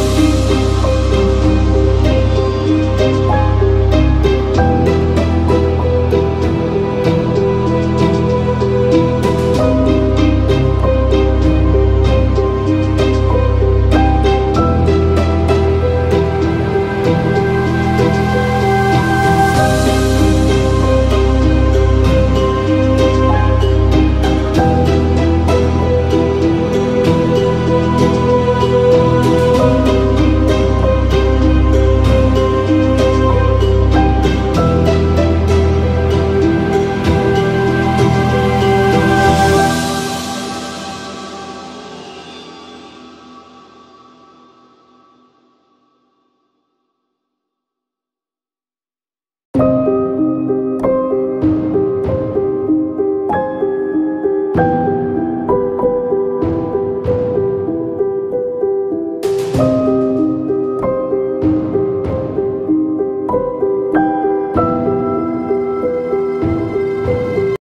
you.